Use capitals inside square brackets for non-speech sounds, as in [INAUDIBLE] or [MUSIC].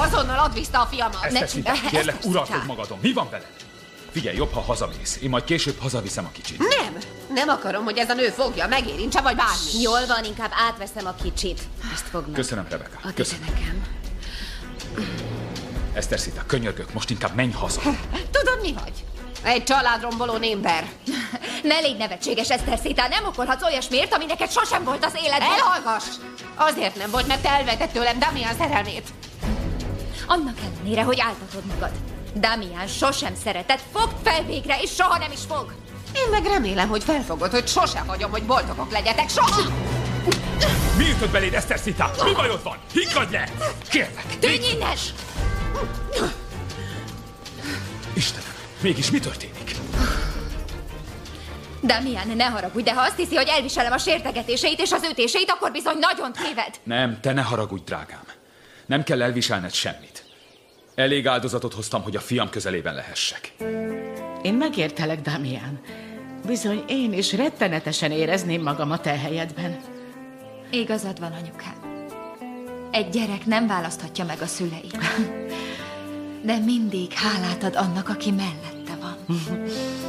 Azonnal add vissza a fiamat! Eszteszita, kérlek, uralkodj magadon. Mi van veled? Figyelj, jobb, ha hazamész. Én majd később hazaviszem a kicsit. Nem! Nem akarom, hogy ez a nő fogja, megérintse, vagy bármi. Jól van, inkább átveszem a kicsit. Ezt meg. Köszönöm, Rebeka. Ide Köszönöm. nekem. Eszter Szita, könyörgök, most inkább menj haza. [LAUGHS] Tudod, mi vagy? Egy családromboló némber. [LAUGHS] Ne légy nevetséges, Eszter Szita, nem okolhatsz olyasmiért, ami neked sosem volt az életben. Elhallgass! Azért nem volt, mert te elvetett tőlem Damian szerelmét. Annak ellenére, hogy áltatod magad. Damian sosem szeretett, fogd fel végre, és soha nem is fog. Én meg remélem, hogy felfogod, hogy sosem hagyom, hogy boldogok legyetek. Soha! Mi ütött beléd, Eszter Szita? Mi bajod van? Higgadj le! Kérlek! Tűnj innen! Istenem, mégis mi történik? Damian, ne haragudj, de ha azt hiszi, hogy elviselem a sértegetéseit és az ütéseit, akkor bizony nagyon téved. Nem, te ne haragudj, drágám. Nem kell elviselned semmit. Elég áldozatot hoztam, hogy a fiam közelében lehessek. Én megértelek, Damian. Bizony én is rettenetesen érezném magam a te helyedben. Igazad van, anyukám. Egy gyerek nem választhatja meg a szüleit. De mindig hálát ad annak, aki mellette van. [LAUGHS]